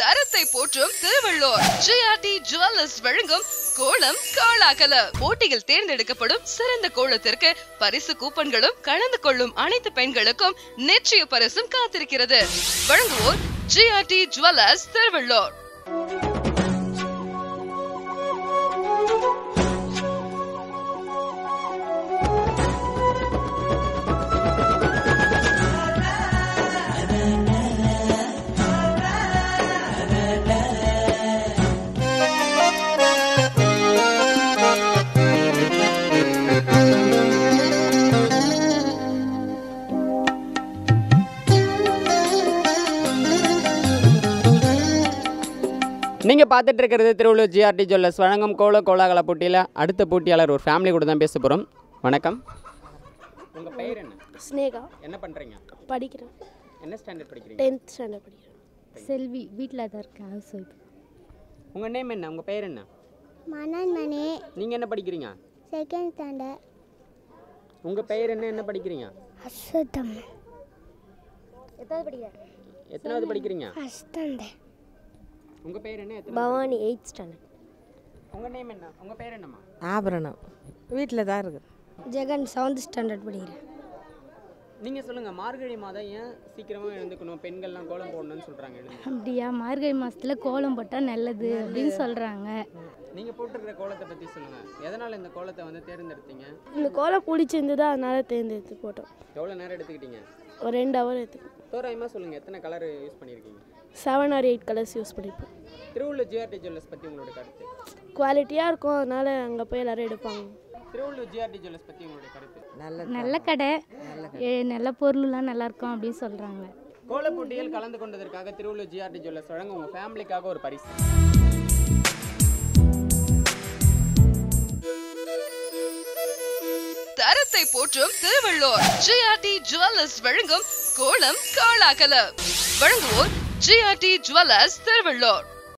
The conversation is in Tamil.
தரத்தை போற்றும் திருவள்ளூர். ஜிஆர்டி ஜுவல்லர்ஸ் வழங்கும் கோலம் காலாகல. போட்டியில் தேர்ந்தெடுக்கப்படும் சிறந்த கோலத்திற்கு பரிசு கூப்பன்களும் கலந்து கொள்ளும் அனைத்து பெண்களுக்கும் நிச்சய பரிசும் காத்திருக்கிறது. வழங்குவோர் ஜிஆர்டி ஜுவல்லர்ஸ் திருவள்ளூர். நீங்கள் பார்த்துட்டு இருக்கிறது திருவள்ளூர் ஜிஆர்டி ஜுவல்லர்ஸ் வழங்கும் கோல கோலாகல போட்டியில் அடுத்த போட்டியாளர் ஒரு ஃபேமிலி கூட தான் பேச போகிறோம் வணக்கம். உங்கள் பெயர் என்ன? ஸ்னேகா. என்ன பண்ணுறீங்க படிக்கிறேன். என்ன ஸ்டாண்டர்ட் படிக்கிறீங்க? டென்த் ஸ்டாண்டர்ட் படிக்கிறேன். செல்வி வீட்டில் தான் இருக்கேன் ஹவுஸ் ஒய்ஃப் உங்கள் நேம் என்ன? உங்கள் பெயர் என்ன? மனன்மணி. நீங்கள் என்ன படிக்கிறீங்க? செகண்ட் ஸ்டாண்டர்ட் உங்கள் பெயர் என்ன? என்ன படிக்கிறீங்க? அசுத்தம். எதாவது படிக்கிறேன் எத்தனாவது படிக்கிறீங்க? ஃபஸ்ட் ஸ்டாண்டர்ட் உங்கள் பெயர் என்ன? பவானி எயித் ஸ்டாண்டர்ட் உங்கள் நேம் என்ன? உங்கள் பெயர் என்னம்மா? ஆபரணம். வீட்டில் தான் இருக்கு. ஜெகன் செவன்த் ஸ்டாண்டர்ட் படிக்கிறேன். நீங்கள் சொல்லுங்கள் மார்கழி மாதம் ஏன் சீக்கிரமாக எழுந்துக்கணும்? பெண்கள்லாம் கோலம் போடணும்னு சொல்கிறாங்க அப்படியா மார்கழி மாதத்தில் கோலம் போட்டால் நல்லது அப்படின்னு சொல்கிறாங்க நீங்கள் போட்டிருக்கிற கோலத்தை பற்றி சொல்லுங்கள் எதனால் இந்த கோலத்தை வந்து தேர்ந்தெடுத்தீங்க? இந்த கோலம் பிடிச்சிருந்தது அதனால தேர்ந்தெடுத்து போட்டோம். எவ்வளோ நேரம் எடுத்துக்கிட்டீங்க? ஒரு ரெண்டு ஹவர் எடுத்து தோராயமாக சொல்லுங்கள் எத்தனை கலர் யூஸ் பண்ணியிருக்கீங்க seven or eight colours use பண்ணிப்போம் திருவள்ளூர் ஜிஆர்டி ஜுவல்லர்ஸ் பற்றி உங்களோட கருத்து? குவாலிட்டியாக இருக்கும் அதனால அங்கே போய் எல்லாரும் எடுப்பாங்க. திருவள்ளூர் ஜிஆர்டி ஜுவல்லர்ஸ் பற்றி உங்களுடைய கருத்து? நல்ல நல்ல கடை. ஏ, நல்ல பொருள்லாம் நல்லா இருக்கும் அப்படின்னு சொல்கிறாங்க கோல போட்டியில் கலந்து கொண்டதற்காக திருவள்ளூர் ஜிஆர்டி ஜுவல்லர்ஸ் வழங்க உங்கள் ஃபேமிலிக்காக ஒரு பரிசு. தரத்தை போற்றும் திருவள்ளூர் ஜிஆர்டி ஜுவல்லர்ஸ் வழங்கும் கோலம் கோலாகல வழங்குவோர் ஜிஆர்டி ஜுவல்லர்ஸ் திருவள்ளூர்.